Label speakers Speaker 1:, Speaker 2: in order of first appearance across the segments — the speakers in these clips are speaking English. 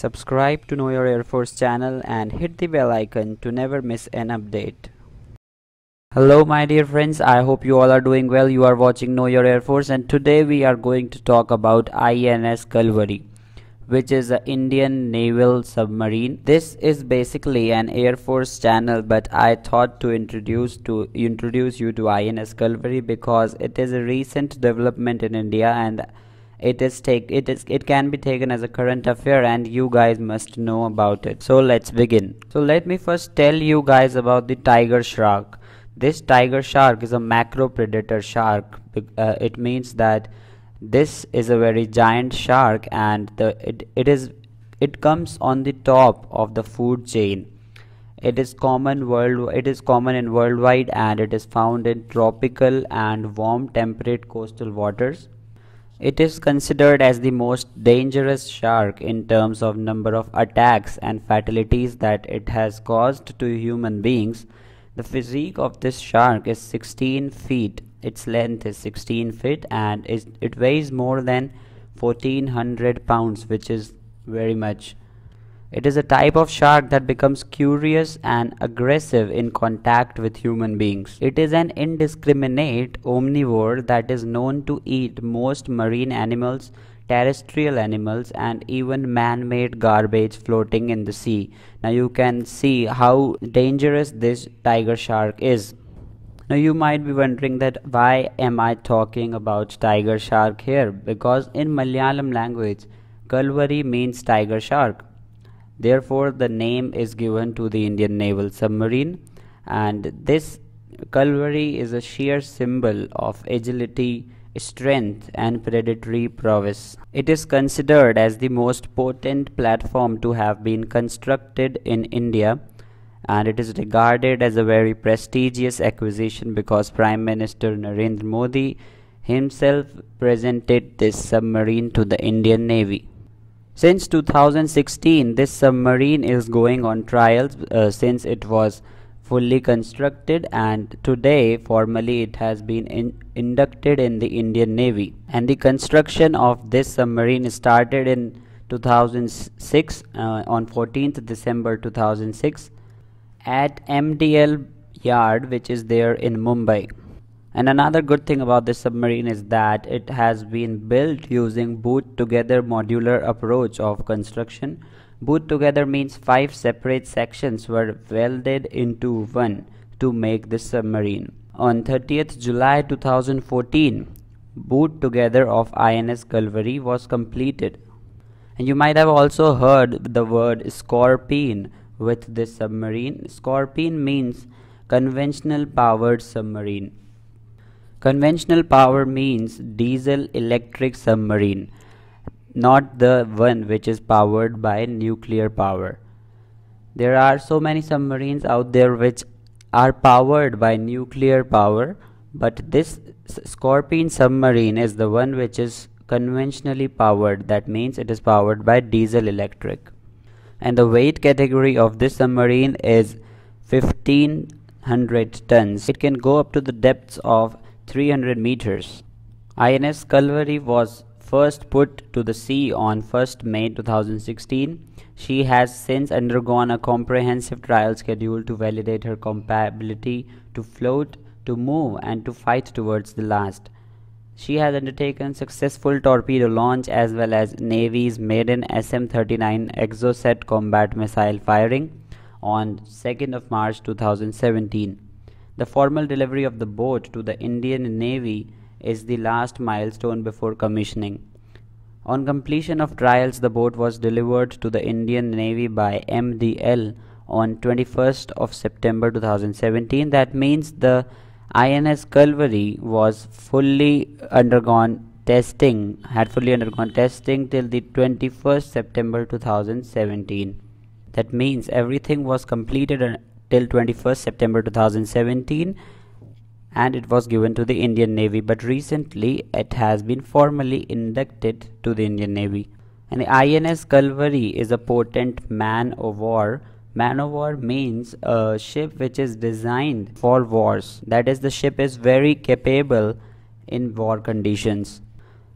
Speaker 1: Subscribe to Know Your Air Force channel and hit the bell icon to never miss an update. Hello my dear friends, I hope you all are doing well. You are watching Know Your Air Force and today we are going to talk about INS Kalvari which is an Indian naval submarine. This is basically an Air Force channel but I thought to introduce to introduce you to INS Kalvari because it is a recent development in India and it is take it is it can be taken as a current affair and you guys must know about it. So let's begin. So let me first tell you guys about the tiger shark. This tiger shark is a macro predator shark uh, it means that this is a very giant shark and the it, it is it comes on the top of the food chain. It is common world it is common in worldwide and it is found in tropical and warm temperate coastal waters it is considered as the most dangerous shark in terms of number of attacks and fatalities that it has caused to human beings. The physique of this shark is 16 feet. Its length is 16 feet and it weighs more than 1400 pounds which is very much it is a type of shark that becomes curious and aggressive in contact with human beings. It is an indiscriminate omnivore that is known to eat most marine animals, terrestrial animals, and even man made garbage floating in the sea. Now, you can see how dangerous this tiger shark is. Now, you might be wondering that why am I talking about tiger shark here? Because in Malayalam language, Kalvari means tiger shark Therefore, the name is given to the Indian naval submarine, and this Kalvari is a sheer symbol of agility, strength, and predatory prowess. It is considered as the most potent platform to have been constructed in India, and it is regarded as a very prestigious acquisition because Prime Minister Narendra Modi himself presented this submarine to the Indian Navy. Since 2016, this submarine is going on trials uh, since it was fully constructed and today formally it has been in inducted in the Indian Navy. And the construction of this submarine started in 2006 uh, on 14th December 2006 at MDL yard which is there in Mumbai and another good thing about this submarine is that it has been built using boot together modular approach of construction. Boot together means five separate sections were welded into one to make this submarine. On 30th July 2014, boot together of INS Kalvari was completed. And you might have also heard the word Scorpene with this submarine. Scorpene means conventional powered submarine Conventional power means diesel electric submarine, not the one which is powered by nuclear power. There are so many submarines out there which are powered by nuclear power, but this Scorpene submarine is the one which is conventionally powered. That means it is powered by diesel electric. And the weight category of this submarine is 1500 tons. It can go up to the depths of 300 meters. INS Kalvari was first put to the sea on 1st May 2016. She has since undergone a comprehensive trial schedule to validate her compatibility to float, to move, and to fight towards the last. She has undertaken successful torpedo launch as well as Navy's maiden SM-39 Exocet combat missile firing on 2nd of March 2017. The formal delivery of the boat to the Indian Navy is the last milestone before commissioning. On completion of trials, the boat was delivered to the Indian Navy by MDL on 21st of September 2017. That means the INS Kalvari was fully undergone testing, had fully undergone testing till the 21st September 2017. That means everything was completed till 21st September 2017 and it was given to the Indian Navy but recently it has been formally inducted to the Indian Navy. And the INS Kalvari is a potent man of war. Man of war means a ship which is designed for wars. That is the ship is very capable in war conditions.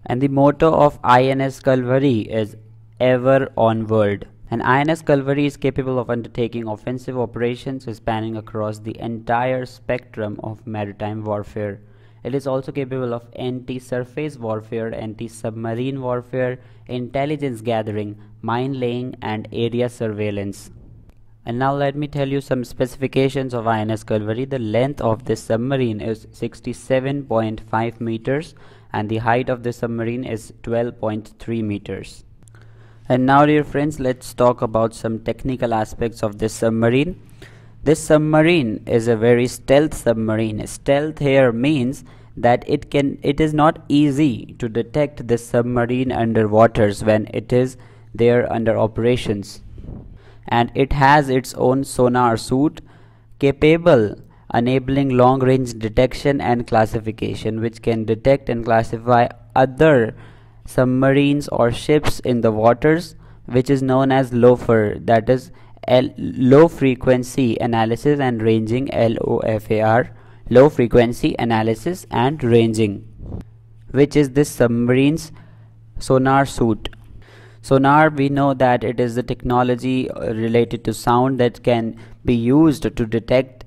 Speaker 1: And the motto of INS Kalvari is ever onward. An INS Kalvari is capable of undertaking offensive operations spanning across the entire spectrum of maritime warfare. It is also capable of anti-surface warfare, anti-submarine warfare, intelligence gathering, mine laying and area surveillance. And now let me tell you some specifications of INS Kalvari. The length of this submarine is 67.5 meters and the height of the submarine is 12.3 meters. And now dear friends, let's talk about some technical aspects of this submarine. This submarine is a very stealth submarine. Stealth here means that it can it is not easy to detect the submarine under waters when it is there under operations. And it has its own sonar suite capable enabling long range detection and classification which can detect and classify other submarines or ships in the waters which is known as LOFAR that is L low frequency analysis and ranging LOFAR low frequency analysis and ranging which is this submarine's sonar suite sonar we know that it is the technology uh, related to sound that can be used to detect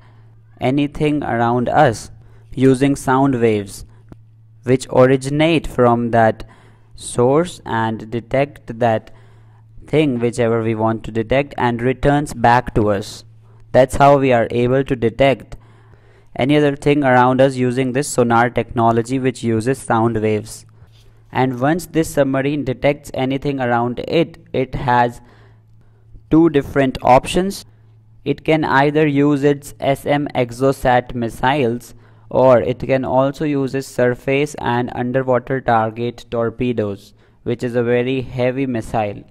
Speaker 1: anything around us using sound waves which originate from that source and detect that thing whichever we want to detect and returns back to us. That's how we are able to detect any other thing around us using this sonar technology which uses sound waves. And once this submarine detects anything around it it has two different options. It can either use its SM Exocet missiles or it can also use surface and underwater target torpedoes which is a very heavy missile.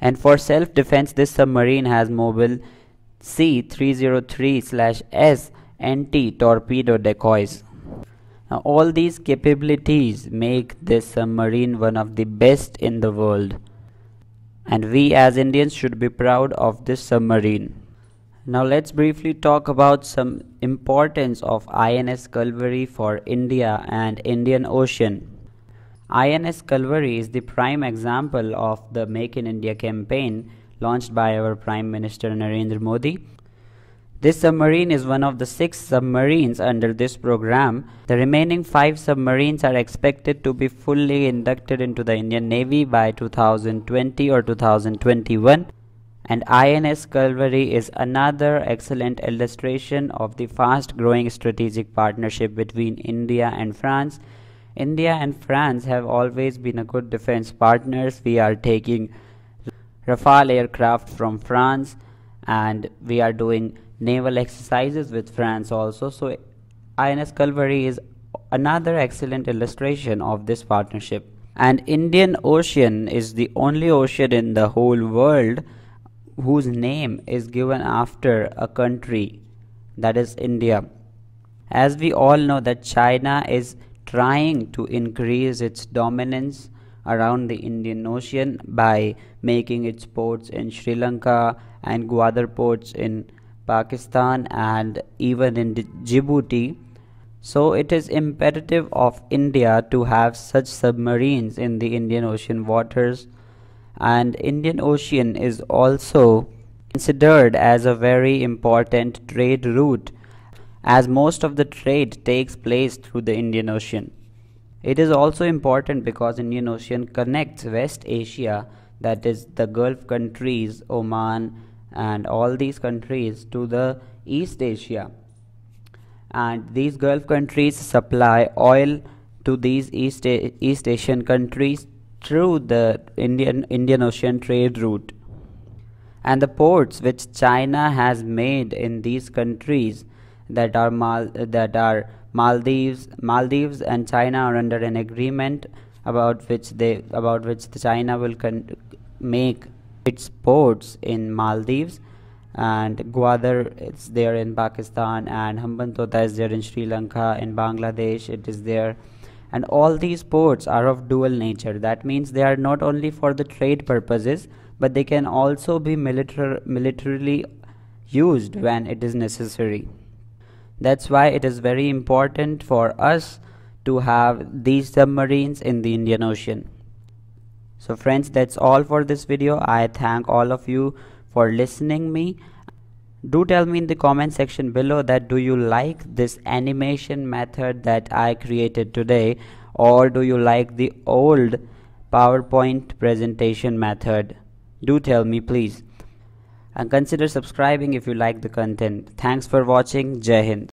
Speaker 1: And for self-defense this submarine has mobile C303/S anti-torpedo decoys. Now all these capabilities make this submarine one of the best in the world. And we as Indians should be proud of this submarine now let's briefly talk about some importance of INS Kalvari for India and Indian Ocean. INS Kalvari is the prime example of the Make in India campaign launched by our Prime Minister Narendra Modi. This submarine is one of the six submarines under this program. The remaining five submarines are expected to be fully inducted into the Indian Navy by 2020 or 2021 and INS Kalvari is another excellent illustration of the fast growing strategic partnership between India and France. India and France have always been a good defense partners. We are taking Rafale aircraft from France and we are doing naval exercises with France also. So INS Kalvari is another excellent illustration of this partnership. And Indian Ocean is the only ocean in the whole world whose name is given after a country that is India. As we all know that China is trying to increase its dominance around the Indian Ocean by making its ports in Sri Lanka and Gwadar ports in Pakistan and even in Djibouti. So it is imperative of India to have such submarines in the Indian Ocean waters and Indian Ocean is also considered as a very important trade route as most of the trade takes place through the Indian Ocean. It is also important because Indian Ocean connects West Asia that is the Gulf countries, Oman and all these countries to the East Asia. And these Gulf countries supply oil to these East, East Asian countries through the Indian Indian Ocean trade route. And the ports which China has made in these countries that are Mal that are Maldives Maldives and China are under an agreement about which they about which the China will make its ports in Maldives and Gwadar is there in Pakistan and Hambantota is there in Sri Lanka in Bangladesh it is there and all these ports are of dual nature. That means they are not only for the trade purposes but they can also be militar militarily used when it is necessary. That's why it is very important for us to have these submarines in the Indian Ocean. So friends that's all for this video. I thank all of you for listening me do tell me in the comment section below that do you like this animation method that i created today or do you like the old powerpoint presentation method? Do tell me please. And consider subscribing if you like the content. Thanks for watching. Jai hind